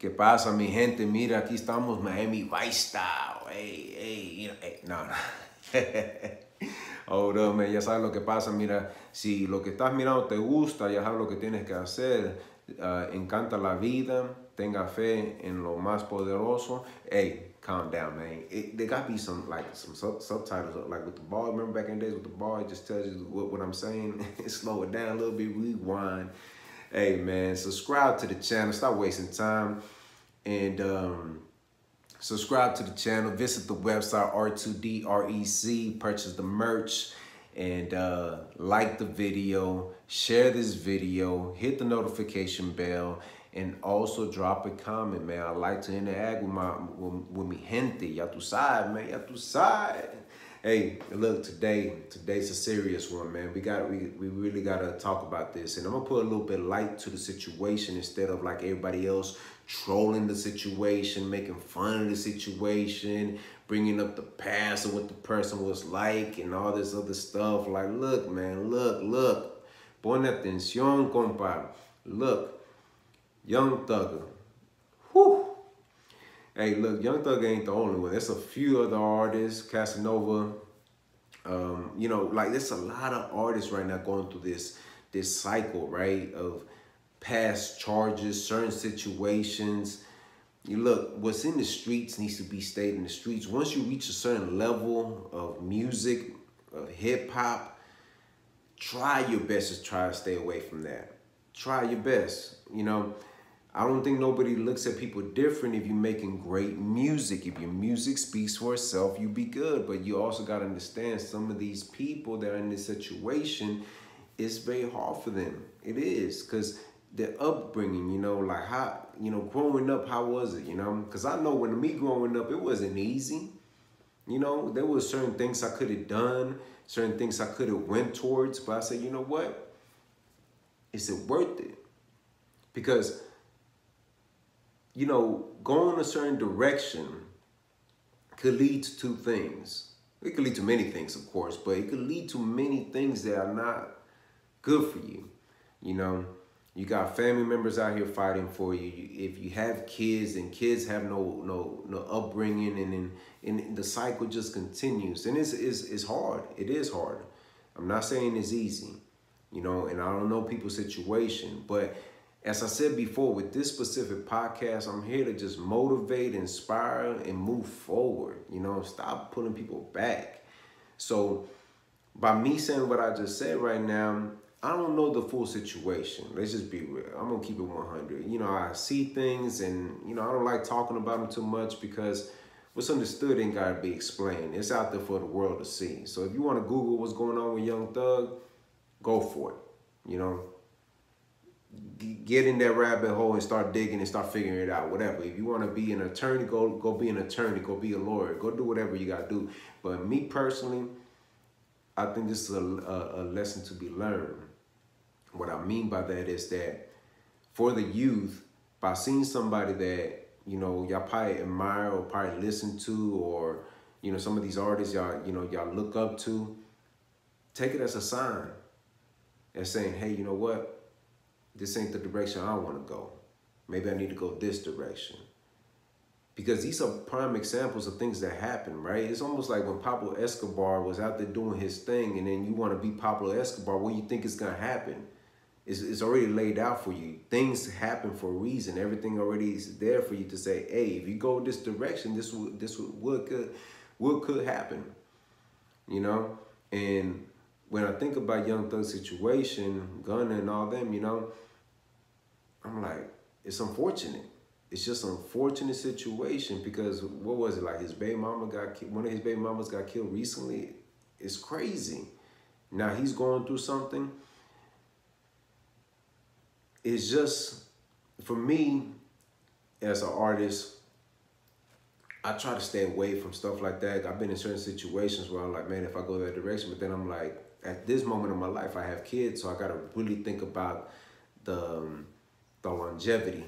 ¿Qué pasa, mi gente? Mira, aquí estamos, Miami Vice you know, hey. no, no. Up, man. Ya sabes lo que pasa. Mira, si lo que estás mirando te gusta, ya sabes lo que tienes que hacer. Uh, encanta la vida. Tenga fe en lo más poderoso. Hey, calm down, man. There got to be some like some sub subtitles, like with the ball. Remember back in the days with the ball, it just tells you what, what I'm saying. Slow it down a little bit, rewind. Hey, man, subscribe to the channel. Stop wasting time. And um, subscribe to the channel. Visit the website, R2DREC. Purchase the merch. And uh, like the video. Share this video. Hit the notification bell. And also drop a comment, man. I like to interact with my with, with me gente. Ya tu sabes, man. Ya tu sabes. Hey, look, today, today's a serious one, man. We got we we really gotta talk about this. And I'm gonna put a little bit light to the situation instead of like everybody else trolling the situation, making fun of the situation, bringing up the past of what the person was like and all this other stuff. Like, look, man, look, look. Pon atención, compa. Look, Young Thugger. Whew. Hey, look, Young Thug ain't the only one. There's a few other artists, Casanova. Um, you know, like there's a lot of artists right now going through this this cycle, right? Of past charges, certain situations. You look, what's in the streets needs to be stayed in the streets. Once you reach a certain level of music, of hip hop, try your best to try to stay away from that. Try your best, you know. I don't think nobody looks at people different if you're making great music. If your music speaks for itself, you be good. But you also got to understand some of these people that are in this situation, it's very hard for them. It is because their upbringing, you know, like how, you know, growing up, how was it, you know? Because I know when me growing up, it wasn't easy. You know, there was certain things I could have done, certain things I could have went towards, but I said, you know what? Is it worth it? Because you know, going a certain direction could lead to two things. It could lead to many things, of course, but it could lead to many things that are not good for you. You know, you got family members out here fighting for you. If you have kids and kids have no no no upbringing and then and the cycle just continues. And it's, it's, it's hard. It is hard. I'm not saying it's easy, you know, and I don't know people's situation, but as I said before, with this specific podcast, I'm here to just motivate, inspire, and move forward. You know, stop putting people back. So, by me saying what I just said right now, I don't know the full situation. Let's just be real. I'm gonna keep it 100. You know, I see things, and you know, I don't like talking about them too much because what's understood ain't gotta be explained. It's out there for the world to see. So, if you want to Google what's going on with Young Thug, go for it. You know, get in that rabbit hole and start digging and start figuring it out. Whatever. If you want to be an attorney, go go be an attorney. Go be a lawyer. Go do whatever you got to do. But me personally, I think this is a, a, a lesson to be learned. What I mean by that is that for the youth, by seeing somebody that you know y'all probably admire or probably listen to, or you know some of these artists y'all you know y'all look up to, take it as a sign and saying, hey, you know what? This ain't the direction I want to go. Maybe I need to go this direction. Because these are prime examples of things that happen, right? It's almost like when Pablo Escobar was out there doing his thing and then you want to be Pablo Escobar, what you think is going to happen? It's, it's already laid out for you. Things happen for a reason. Everything already is there for you to say, hey, if you go this direction, this would, this would, what could, what could happen? You know? And when I think about Young Thug's situation, Gunna and all them, you know, I'm like, it's unfortunate. It's just an unfortunate situation because what was it like? His baby mama got one of his baby mamas got killed recently. It's crazy. Now he's going through something. It's just for me as an artist. I try to stay away from stuff like that. I've been in certain situations where I'm like, man, if I go that direction, but then I'm like, at this moment in my life, I have kids, so I got to really think about the um, the longevity.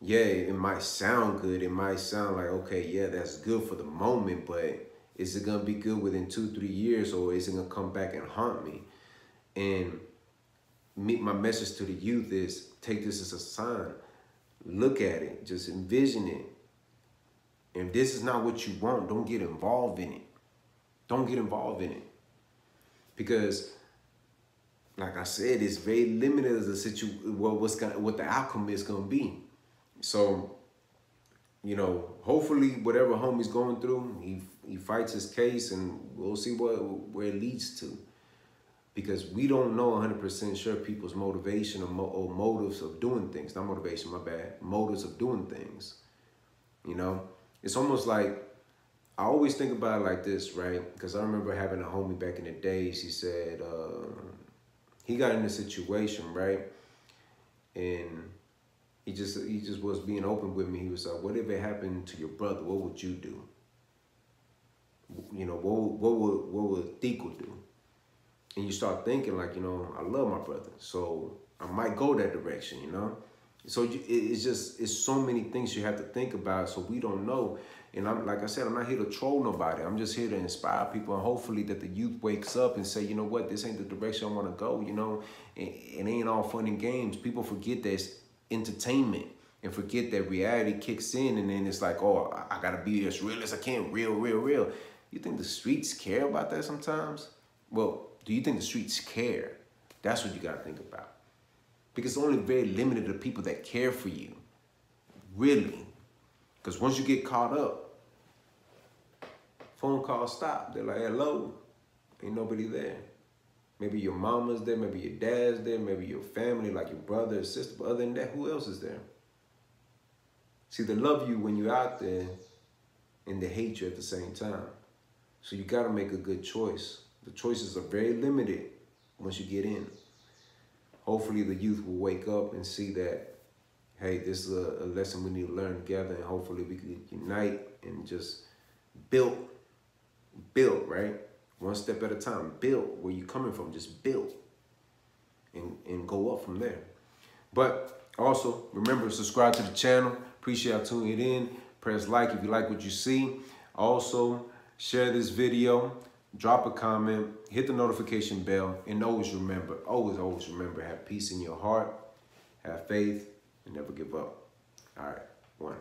Yeah, it might sound good. It might sound like, okay, yeah, that's good for the moment, but is it to be good within two, three years or is it to come back and haunt me? And me, my message to the youth is take this as a sign. look at it, just envision it. If this is not what you want, don't get involved in it. Don't get involved in it. Because, like I said, it's very limited as a situation, what, what's gonna, what the outcome is going to be. So, you know, hopefully whatever homie's going through, he, he fights his case and we'll see what where it leads to. Because we don't know 100% sure people's motivation or, mo or motives of doing things. Not motivation, my bad. Motives of doing things. You know? It's almost like I always think about it like this, right? Because I remember having a homie back in the days. He said uh, he got in a situation, right? And he just he just was being open with me. He was like, "What if it happened to your brother? What would you do? You know, what what would what would Tico do?" And you start thinking like, you know, I love my brother, so I might go that direction, you know. So it's just it's so many things you have to think about. So we don't know. And I'm like I said, I'm not here to troll nobody. I'm just here to inspire people and hopefully that the youth wakes up and say, you know what, this ain't the direction I want to go. You know, it, ain't all fun and games. People forget that entertainment and forget that reality kicks in and then it's like, oh, I, I gotta be as real as I can, real, real, real. You think the streets care about that sometimes? Well, do you think the streets care? That's what you gotta think about. Because only very limited of people that care for you. Really. Because once you get caught up, phone call stop. They're like, hello, ain't nobody there. Maybe your mama's there, maybe your dad's there, maybe your family, like your brother or sister. But other than that, who else is there? See, they love you when you're out there and they hate you at the same time. So you got to make a good choice. The choices are very limited once you get in. Hopefully the youth will wake up and see that, hey, this is a lesson we need to learn together and hopefully we can unite and just build build, right? One step at a time. Build where you're coming from. Just build and, and go up from there. But also, remember subscribe to the channel. Appreciate y'all tuning in. Press like if you like what you see. Also, share this video. Drop a comment. Hit the notification bell. And always remember, always, always remember, have peace in your heart. Have faith and never give up. All right, one.